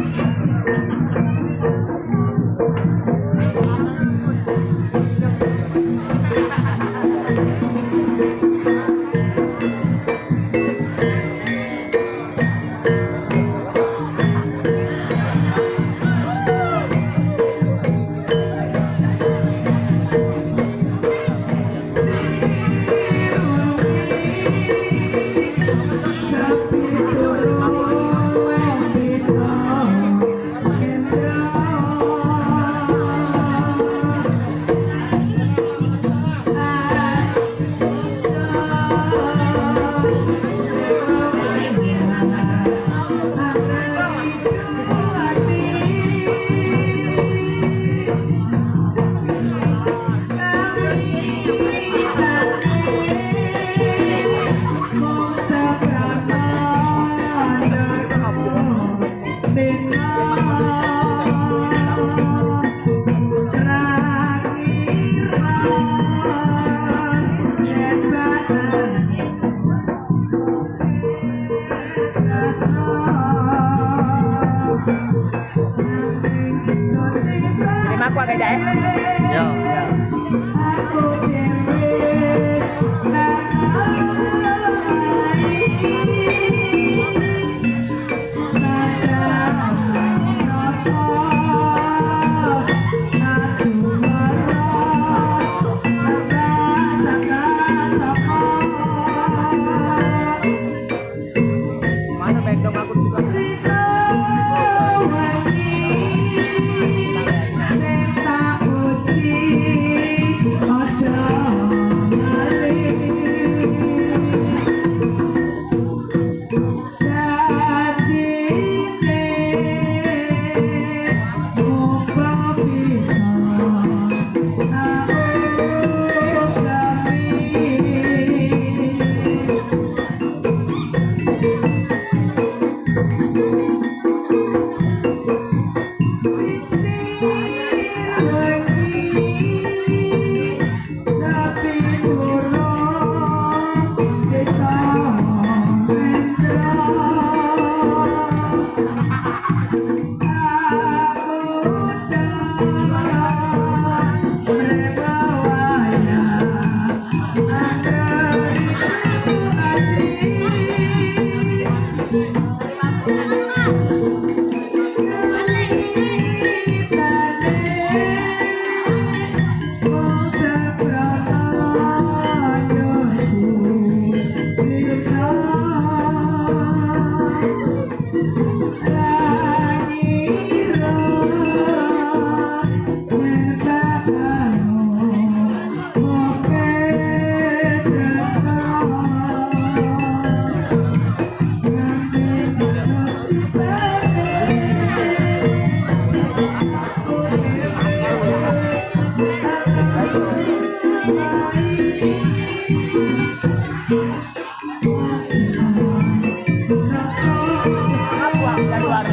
Happy to qua ngày đẹp yeah. yeah.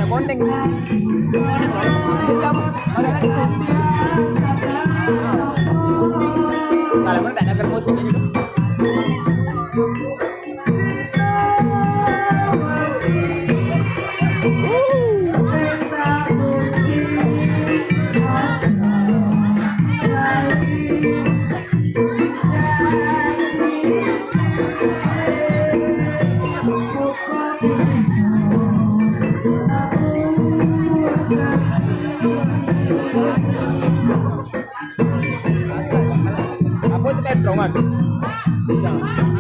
bonding. Kalau mau bermusik ini. Roman. Bisa.